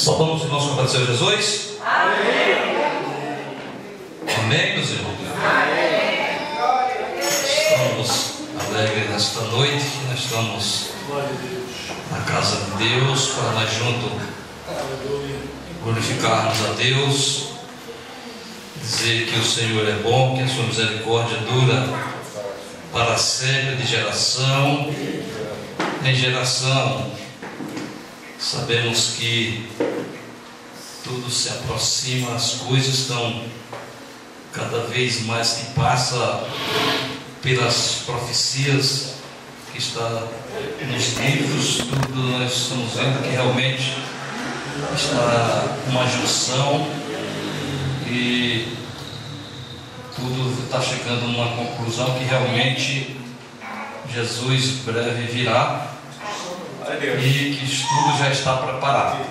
Saudamos o nosso Senhor Jesus? Amém. Amém, meus irmãos? Amém. Estamos alegres nesta noite, nós estamos na casa de Deus para nós juntos glorificarmos a Deus, dizer que o Senhor é bom, que a sua misericórdia dura para sempre, de geração em geração. Sabemos que tudo se aproxima, as coisas estão cada vez mais que passa pelas profecias que está nos livros, tudo nós estamos vendo que realmente está uma junção e tudo está chegando a uma conclusão que realmente Jesus breve virá e que tudo já está preparado.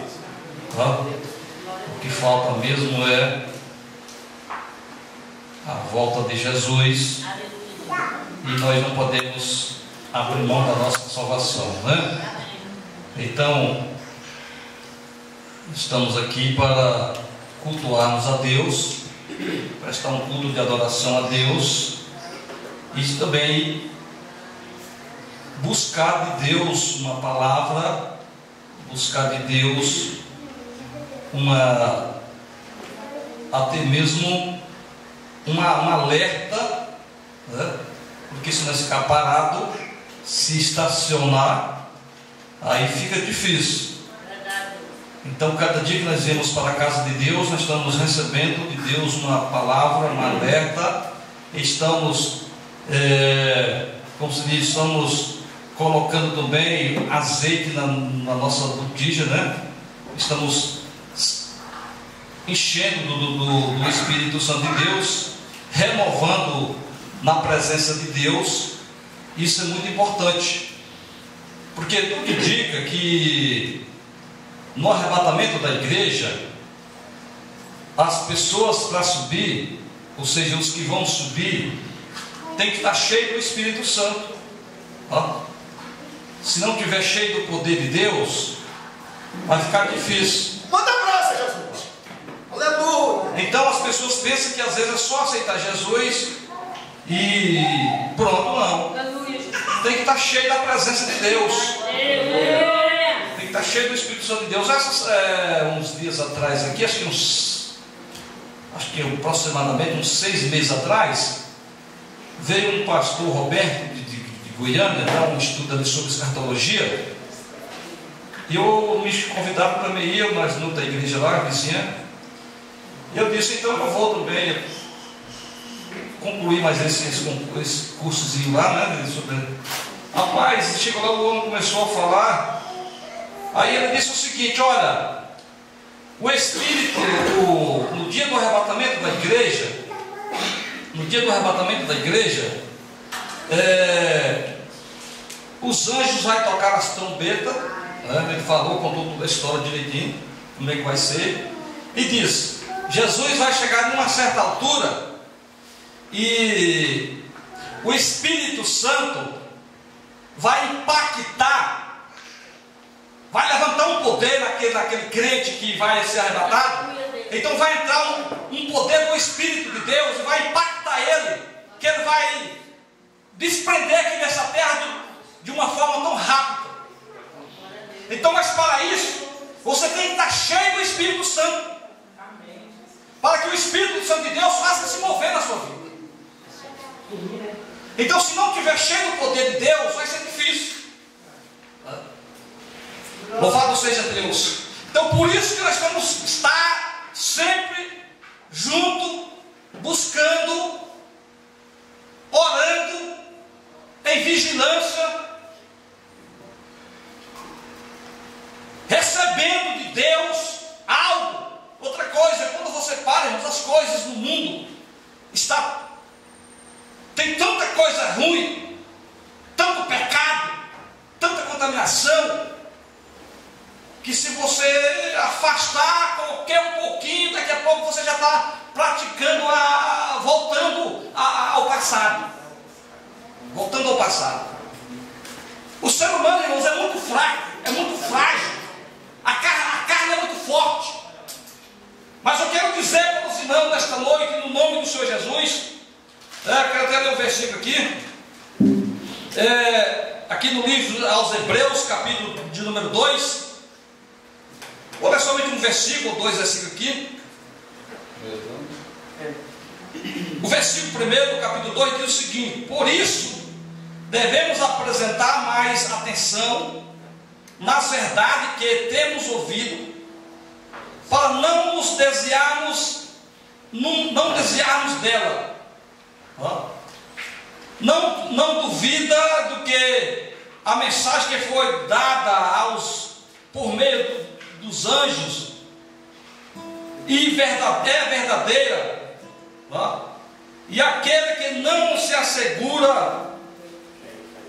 Tá? Que falta mesmo é a volta de Jesus e nós não podemos abrir mão da nossa salvação, né? Então, estamos aqui para cultuarmos a Deus, prestar um culto de adoração a Deus e também buscar de Deus uma palavra, buscar de Deus uma até mesmo uma, um alerta, né? porque se nós ficar parado, se estacionar, aí fica difícil. Então, cada dia que nós vamos para a casa de Deus, nós estamos recebendo de Deus uma palavra, uma alerta, estamos, é, como se diz, estamos colocando também azeite na, na nossa botija, né? Estamos enchendo do, do, do Espírito Santo de Deus, renovando na presença de Deus. Isso é muito importante, porque tudo indica que no arrebatamento da igreja, as pessoas para subir, ou seja, os que vão subir, tem que estar cheio do Espírito Santo. Ó se não tiver cheio do poder de Deus, vai ficar difícil. Manda. Então as pessoas pensam que às vezes é só aceitar Jesus e pronto, não. Tem que estar cheio da presença de Deus. Tem que estar cheio do Espírito Santo de Deus. Essas, é, uns dias atrás aqui, acho que uns, acho que aproximadamente uns seis meses atrás, veio um pastor Roberto Goiânia, dar um estudo sobre escatologia. E eu me convidaram para ir, eu, nós não da igreja lá, vizinha. E eu disse, então eu vou também concluir mais esse, esse, cursozinho lá, né? Sobre... Rapaz, chegou lá, o homem começou a falar. Aí ele disse o seguinte, olha, o Espírito, no dia do arrebatamento da igreja, no dia do arrebatamento da igreja, é, os anjos vão tocar as trombetas, né? ele falou, contou toda a história direitinho, como é que vai ser, e diz: Jesus vai chegar numa certa altura e o Espírito Santo vai impactar, vai levantar um poder naquele, naquele crente que vai ser arrebatado. Então vai entrar um, um poder do Espírito de Deus e vai impactar ele, que ele vai desprender aqui nessa terra de, de uma forma tão rápida. Então, mas para isso, você tem que estar cheio do Espírito Santo. Para que o Espírito Santo de Deus faça se mover na sua vida. Então, se não tiver cheio do poder de Deus, vai ser difícil. Louvado seja Deus. Então, por isso que nós que estar sempre junto, buscando, orando, em vigilância, passado. Voltando ao passado. O ser humano, irmãos, é muito fraco, é muito frágil. A carne, a carne é muito forte. Mas eu quero dizer para os irmãos nesta noite, no nome do Senhor Jesus, é, eu quero até ler um versículo aqui. É, aqui no livro aos Hebreus, capítulo de número 2. Vou ler somente um versículo, dois versículos aqui. Mesmo. O versículo primeiro do capítulo 2 diz o seguinte: Por isso, devemos apresentar mais atenção nas verdades que temos ouvido, para não nos desviarmos, não, não desviarmos dela. Não, não duvida do que a mensagem que foi dada aos por meio dos anjos e é verdadeira. E aquele que não se assegura,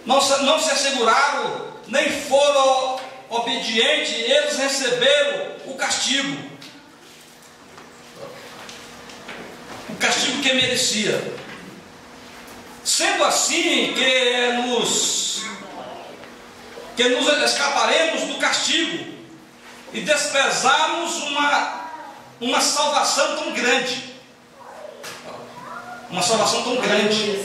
não se, não se asseguraram, nem foram obedientes, eles receberam o castigo. O castigo que merecia. Sendo assim que nos que nos escaparemos do castigo e desprezarmos uma, uma salvação tão grande. Uma salvação tão grande.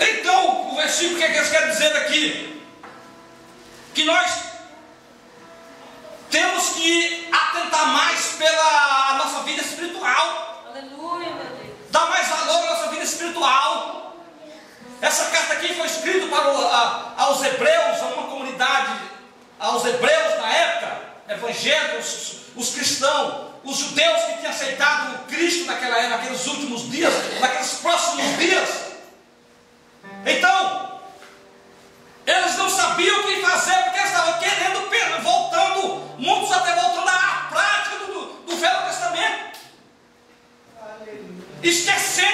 Então, o versículo que, é que quer dizer aqui? Que nós temos que atentar mais pela nossa vida espiritual. Aleluia, meu Deus. Dar mais valor à nossa vida espiritual. Essa carta aqui foi escrita para o, a, aos hebreus, a uma comunidade, aos hebreus na época, evangélicos, os cristãos, os judeus que tinham aceitado o Cristo naquela época, naqueles últimos dias, naqueles próximos dias. Então, eles não sabiam o que fazer, porque eles estavam querendo, voltando, muitos até voltando à prática do, do Velho Testamento. Esquecendo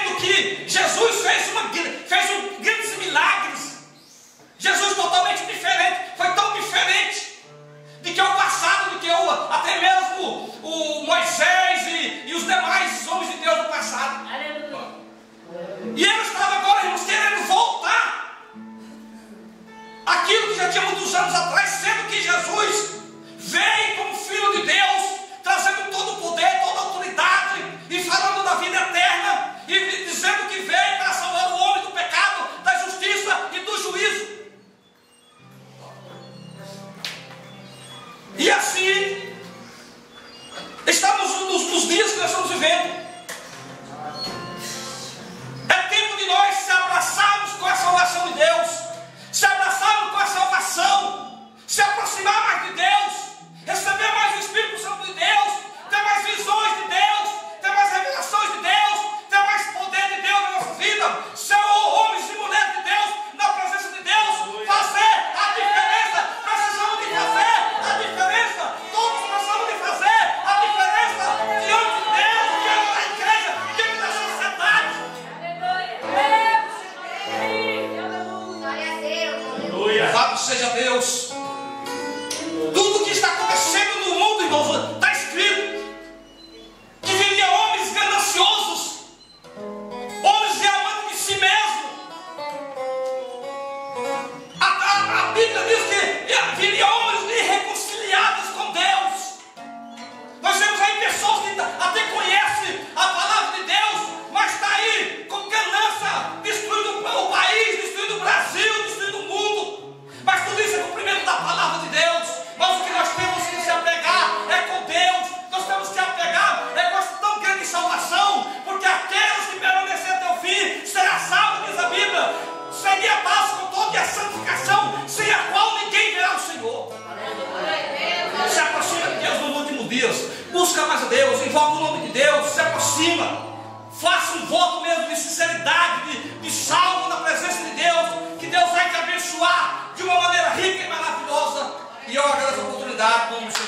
albums